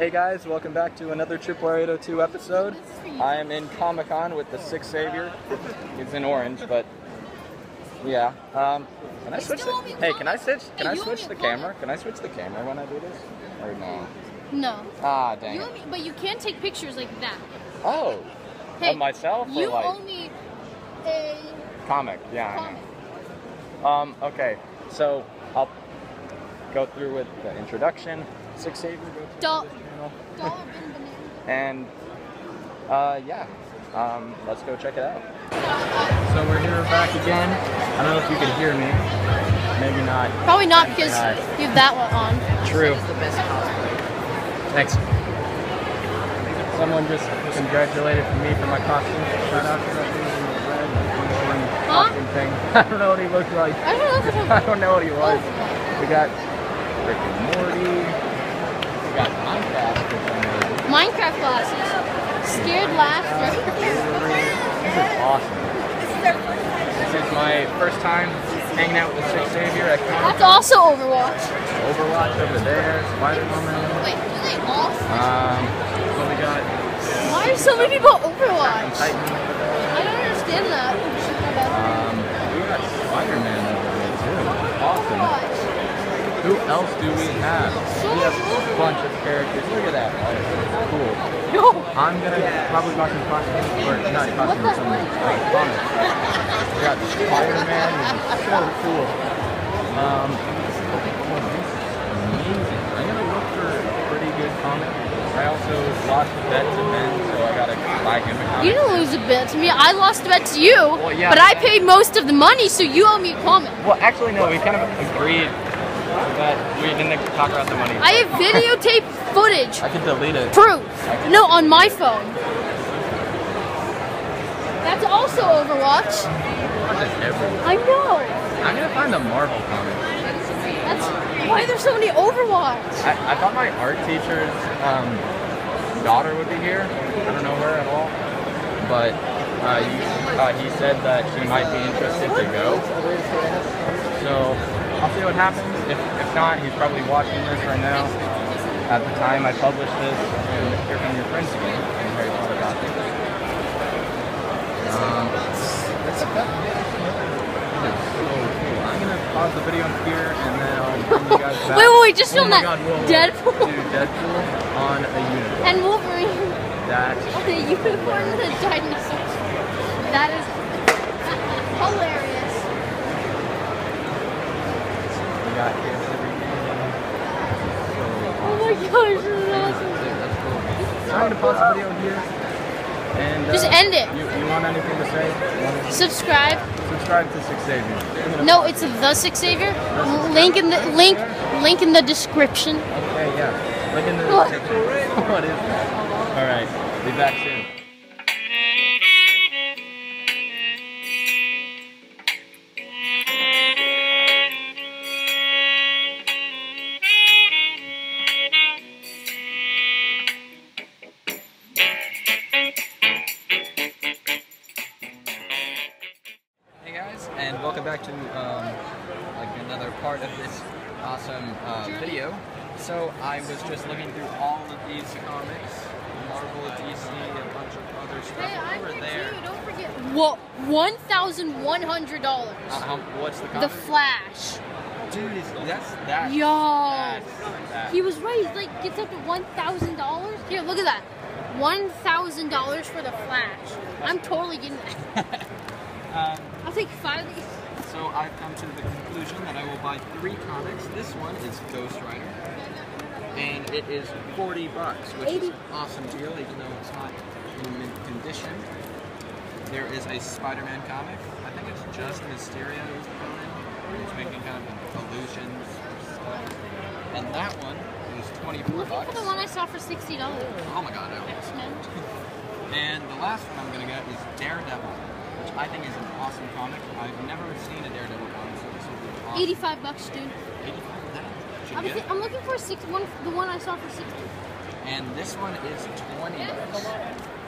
Hey guys, welcome back to another Triple 802 episode. I am in Comic Con with the Sixth Savior. He's in orange, but yeah. Um, can I switch? The, hey, can I switch? Can I switch the camera? Can I switch the camera when I do this? Or no? No. Ah, dang You it. but you can't take pictures like that. Oh, Hey, of myself or You like owe me a comic? Yeah, comic. I know. Um, okay, so I'll go through with the introduction. Sixth Savior, go through channel. Dollar bin banana. And uh, yeah, um, let's go check it out. So we're here back again. I don't know if you can hear me. Maybe not. Probably not because Alright. you have that one on. True. Thanks. Someone just congratulated me for my costume. Shout out to that dude in the red unicorn Huh? costume thing. I don't know what he looked like. I don't know if it's I don't know what he was. We got Rick and Morty. Got Minecraft. Minecraft glasses. Scared laughter. This is awesome. This is my first time hanging out with the Six Savior at Comic That's also Overwatch. Overwatch over there, Spider Woman. Wait, do they all? Um, so we got Why are so many people Overwatch? Titan over there. I don't understand that. Um, we got Spider Man Who else do we have? We have a bunch of characters. Look at that. Cool. No. I'm gonna probably buy some costumes, or not costumes, some uh, comics. We got Spider-Man, which is so cool. Um, this is amazing. I'm gonna look for a pretty good comic. I also lost a bet to Ben, so I gotta buy him a comic. You didn't lose a bet to me. I lost a bet to you. Well, yeah. But I paid most of the money, so you owe me a comic. Well, actually, no. We kind of agreed that we didn't talk about the money. I have videotape footage. I can delete it. Proof. No, on my phone. That's also Overwatch. I know. I'm gonna find the Marvel comic. That's why there's so many Overwatch. I, I thought my art teacher's um, daughter would be here. I don't know her at all, but uh, he, uh, he said that she might be interested to go. So I'll see what happens. If, if not, he's probably watching this right now. At the time I published this, and hear from your friends again in Harry Potter Gothic. Um, that's about it. So cool. I'm gonna pause the video here, and then I'll bring you guys back. Wait, wait, wait, just oh film my that. God, whoa. Deadpool. Deadpool on a unicorn. And Wolverine. That's The unicorn and the dinosaur. That is hilarious. we got here everything. Oh my gosh, this is awesome. So I'm gonna pause the video here. And uh, Just end it. You, you want anything to say? To Subscribe. subscribe to Six Savior. No, it's the Six Savior. Link in the link link in the description. Okay, yeah. Look in the description. what is that? All right. Be back soon. Welcome back to um, like another part of this awesome uh, video. So I was just looking through all of these comics, Marvel, DC, a bunch of other stuff over there. Don't forget. What? One thousand one hundred dollars. Uh, what's the The? Flash. Dude, is that's that. Yo. That's that. He was right. He's like gets up to one thousand dollars. Here, look at that. One thousand dollars for the Flash. I'm totally getting that. Um, I'll take five of these. So I've come to the conclusion that I will buy three comics. This one is Ghost Rider, and it is 40 bucks, which is an awesome deal, even though it's not in mint condition. There is a Spider-Man comic. I think it's just Mysterio who's the villain. Making kind of illusions stuff. And that one is 24 Looking bucks. for the one I saw for sixty dollars. Oh my god. X-Men. And the last one I'm gonna get is Daredevil, which I think is an awesome comic. I've never seen a Daredevil comic, so this will be awesome. Eighty-five bucks, dude. 85 that should I was get thi- it. I'm looking for a six one. The one I saw for sixty. And this one is 20 bucks.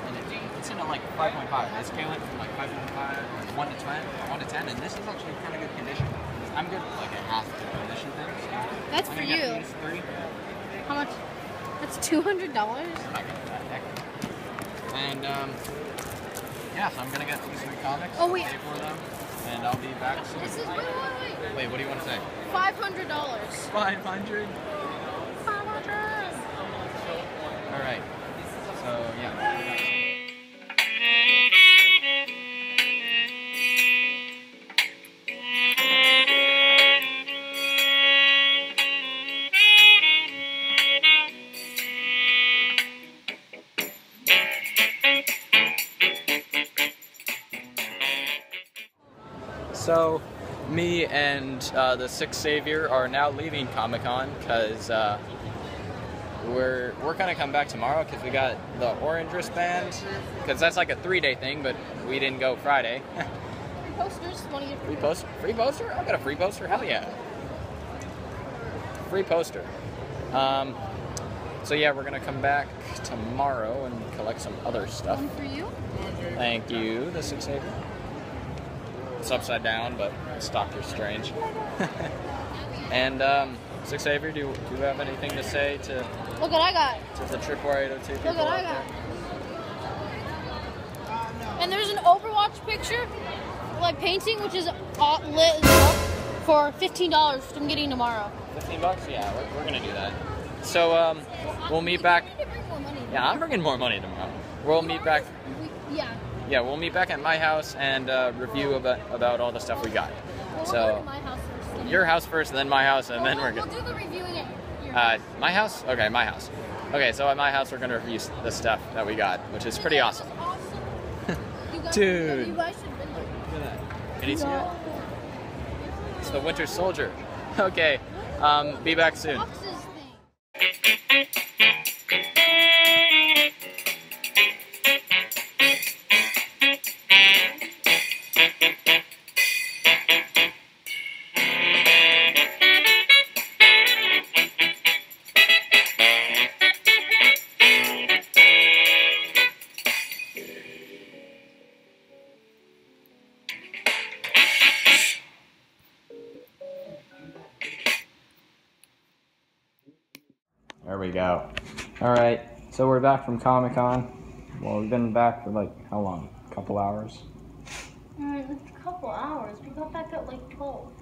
And it, it's in a like 5.5. It scale it from like 5.5 or 1 to 10, 1 to 10, and this is actually kind of good condition. I'm good with like a half condition thing. So That's for you. How much? That's two hundred dollars. I'm that. And um, yeah, so I'm gonna get these three comics. Oh, wait. Pay for them, and I'll be back soon. This is wait, wait, wait. Wait, what do you want to say? Five hundred dollars. Five hundred. Five hundred. All right. So, me and uh, the Sixth Savior are now leaving Comic Con because uh, we're we're gonna come back tomorrow because we got the orange wristband because that's like a three day thing, but we didn't go Friday. Free posters. Want to get free poster? Free poster? I got a free poster. Hell yeah! Free poster. Um, so yeah, we're gonna come back tomorrow and collect some other stuff. one for you? Thank you, the Sixth Savior. It's upside down, but Stalker's strange. and um, Sixth Savior, do you, do you have anything to say to, Look what I got. to the Tripwire 802 people Look what I got. there? And there's an Overwatch picture, like painting, which is lit for fifteen dollars. I'm getting tomorrow. 15 bucks? Yeah, we're, we're gonna do that. So um, we'll meet back. We need to bring more money. Yeah, I'm bringing more money tomorrow. We'll meet back. Yeah. Yeah, we'll meet back at my house and uh, review about about all the stuff we got. Well, we'll go So my house first. your house first, then my house, and Well, then we're we'll, good. we'll do the reviewing at your Uh, my house? Okay, my house. Okay, so at my house we're gonna review the stuff that we got, which is pretty awesome. Awesome. You guys, Dude. You guys should have been there. Look at that. Can you see it? It's the Winter Soldier. Okay, um, be back soon. There we go. All right, so we're back from Comic Con. Well, we've been back for like how long? A couple hours. Mm, a couple hours. We got back at like 12.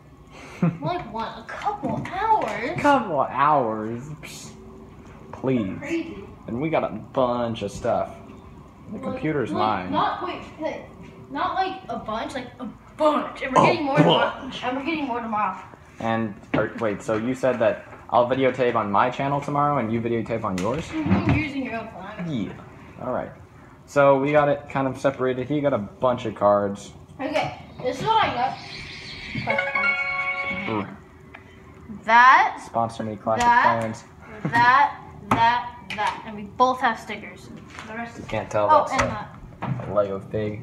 Like one. A couple hours? A Couple hours. Psst. Please. And we got a bunch of stuff. The Like- computer's like, mine. Not wait, hey, not like a bunch, like a bunch. And we're getting more tomorrow. bunch. And we're getting more tomorrow. And or, wait, so you said that I'll videotape on my channel tomorrow, and you videotape on yours? You're using your own phone. Yeah. All right. So we got it kind of separated. He got a bunch of cards. Okay, this is what I got. That, Sponsor me, Clash That- of Clans. that, that, that, and we both have stickers. The rest You can't tell oh, that's and a, that. a Lego fig.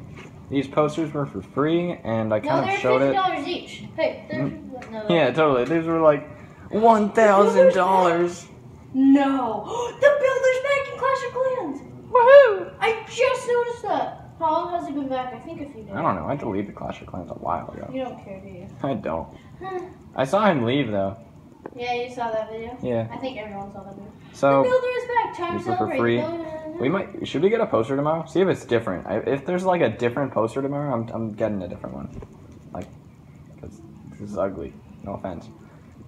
These posters were for free, and I No, kind they're of showed fifty it. dollars each. Hey, they're mm. no. Yeah, totally. These were like one thousand dollars. No, the builder's back in Clash of Clans. Woohoo! I just noticed that. How long has he been back? I think a few days. I don't know. I deleted Clash of Clans a while ago. You don't care, do you? I don't. I saw him leave though. yeah, you saw that video. Yeah. I think everyone saw that video. So the builder is back. Time to these were for celebrate. free. We might. Should we get a poster tomorrow? See if it's different. I, if there's like a different poster tomorrow, I'm I'm getting a different one. Like, because this is ugly. No offense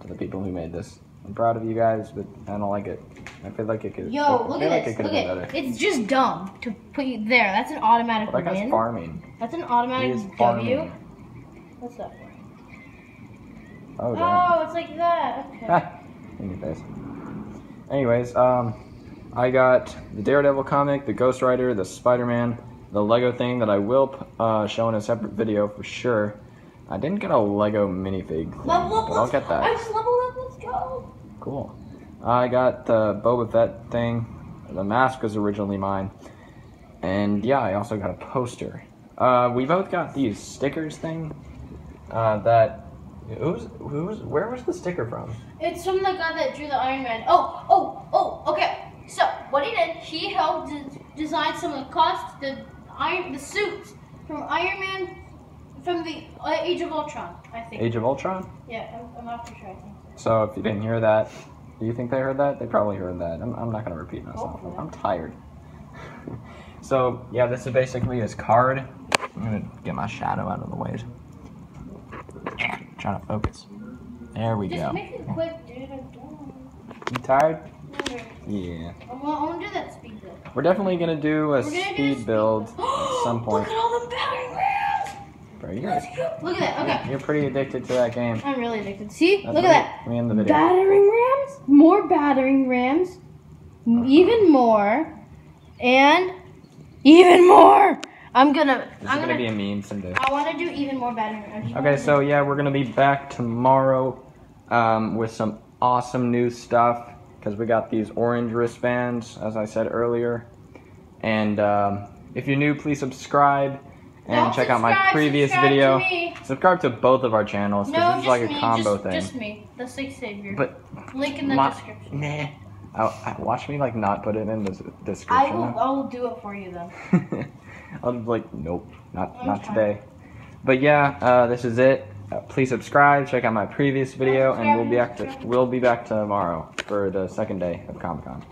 to the people who made this. I'm proud of you guys, but I don't like it. I feel like it could. Yo, I look at like this. it Look at better. It's just dumb to put you there. That's an automatic Well, that win. farming. That's an automatic is W. What's that for? Oh, damn. Oh, it's like that. Okay. In your face. Anyways, um, I got the Daredevil comic, the Ghost Rider, the Spider-Man, the Lego thing that I will uh, show in a separate video for sure. I didn't get a Lego minifig, thing, Level up. but I'll get that. I just leveled up. Let's go. Cool. I got the Boba Fett thing. The mask was originally mine. And yeah, I also got a poster. Uh, we both got these stickers thing. Uh, that who's who's where was the sticker from? It's from the guy that drew the Iron Man. Oh, oh, oh. Okay. So what he did, he helped de- design some of the costs, the iron, the suits from Iron Man, from the uh, Age of Ultron. I think. Age of Ultron. Yeah, I'm, I'm not too sure. I think. So if you didn't hear that, Do you think they heard that? They probably heard that. I'm, I'm not gonna repeat myself. Hopefully. I'm tired. so yeah, this is basically his card. I'm gonna get my shadow out of the way. Trying to focus. There we Just go. make it quick, dude. I'm done. You tired? Yeah. I want, I want to do that speed build. We're definitely gonna do a gonna do speed speed build build. at some point. Look at all them battering rams. You're, Look at that. Okay. you're pretty addicted to that game. I'm really addicted. See? That's Look at that. Me in the video. Battering rams. More battering rams. Even more. And even more. I'm gonna. This is I'm gonna gonna. be a meme someday. I want to do even more battering rams. Okay, so yeah, we're gonna be back tomorrow um, with some awesome new stuff because we got these orange wristbands, as I said earlier. And um, if you're new, please subscribe and Don't check out my previous to video. me. Subscribe to both of our channels because No, this is like me. a combo just, thing. just me. The Six Savior. But Link in the my- description. Nah. I, I, watch me like not put it in the s- I description. will. I will do it for you then. I'm like, nope, not I'm not trying. today. But yeah, uh, this is it. Uh, please subscribe. Check out my previous video, and we'll be back to we'll be back tomorrow for the second day of Comic Con.